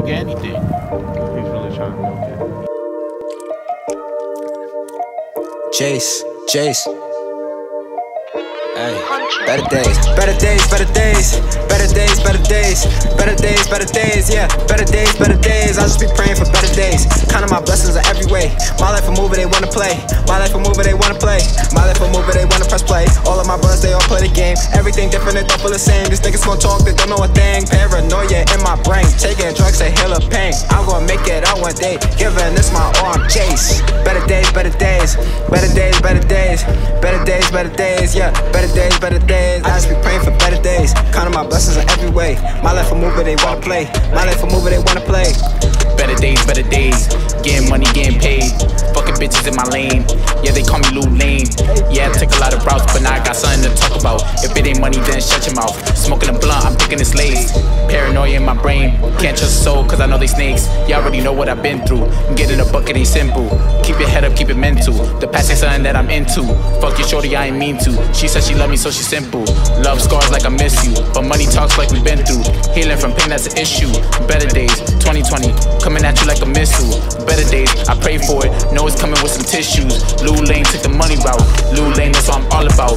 Don't anything. He's really trying to milk it. Jase, Jase. Hey, better days, better days, better days, better days, better days, better days, better days, yeah, better days, better days. I just be praying for better days. Counting my blessings in every way. My life a movie they wanna play. My life a movie they wanna play. My life a movie they wanna press play. All of my brothers they all play the game. Everything different, they don't feel the same. These niggas gon' talk, they don't know a thing. Paranoia in my brain, taking drugs to heal a pain. I'm gonna make it out one day, giving this my arm chase. Better days, better days, better days, better days, better days, better days, yeah, better days, better days. I just be praying for better days. Counting my blessings My life a movie they wanna play. My life a movie they wanna play. Better days, better days. Getting money, getting paid. Fucking bitches in my lane. Yeah, they call me Lou Lane. Yeah, I took a lot of routes, but now I got something to talk about. If it ain't money, then shut your mouth. Smoking a blunt, I'm thinking it's lace. Brain. Can't trust soul, cause I know they snakes. Y'all already know what I've been through. Getting a bucket ain't simple. Keep your head up, keep it mental. The past ain't something that I'm into. Fuck your shorty, I ain't mean to. She said she love me, so she simple. Love scars like I miss you. But money talks like we've been through. Healing from pain, that's an issue. Better days, 2020. Coming at you like a missile. Better days, I pray for it. Know it's coming with some tissues. Lou Lane took the money route. LuLane, that's what I'm all about.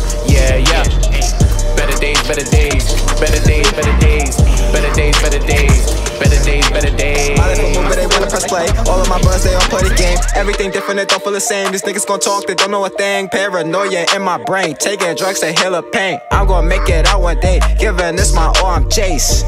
Play. All of my brothers they all play the game. Everything different, they don't feel the same. These niggas gon' talk, they don't know a thing. Paranoia in my brain, taking drugs to heal a pain. I'm gonna make it out one day, giving this my all, I'm Jase.